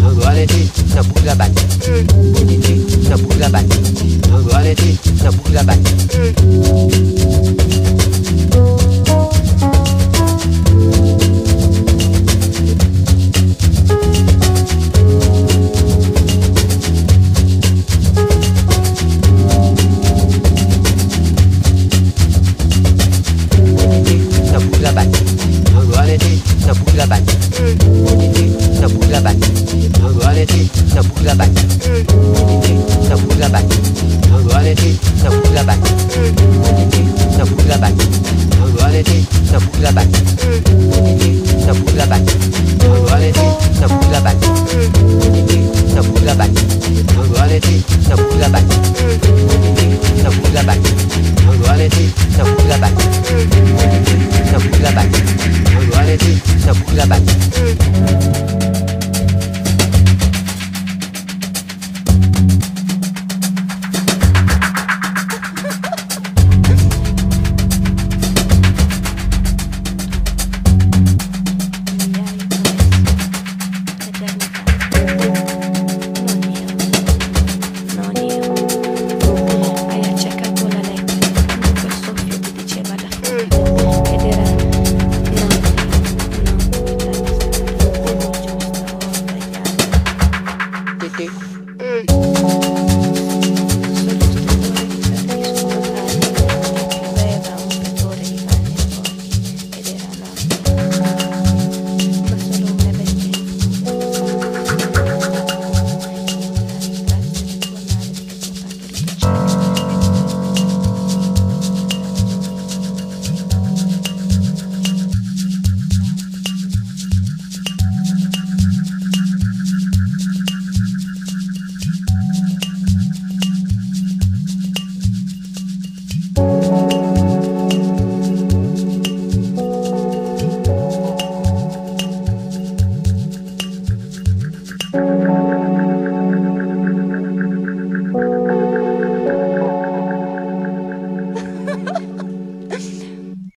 Normality, na buga bani. ça bouge la batte. Ça bouge la batte. la l'été, ça bouge la batte. Ça bouge la batte. la l'été, ça bouge la batte. Ça bouge la batte. Ei.